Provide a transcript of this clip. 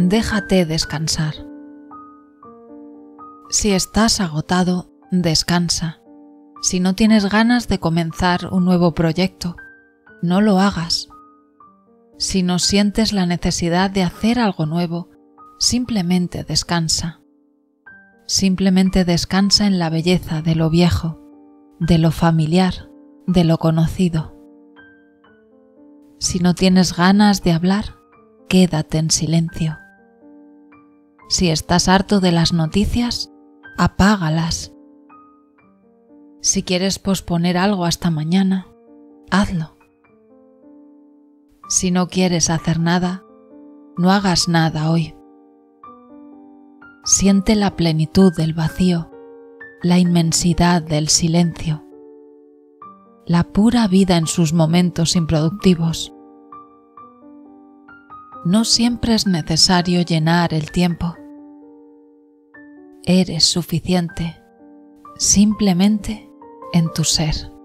Déjate descansar. Si estás agotado, descansa. Si no tienes ganas de comenzar un nuevo proyecto, no lo hagas. Si no sientes la necesidad de hacer algo nuevo, simplemente descansa. Simplemente descansa en la belleza de lo viejo, de lo familiar, de lo conocido. Si no tienes ganas de hablar, quédate en silencio. Si estás harto de las noticias, apágalas. Si quieres posponer algo hasta mañana, hazlo. Si no quieres hacer nada, no hagas nada hoy. Siente la plenitud del vacío, la inmensidad del silencio, la pura vida en sus momentos improductivos. No siempre es necesario llenar el tiempo. Eres suficiente simplemente en tu ser.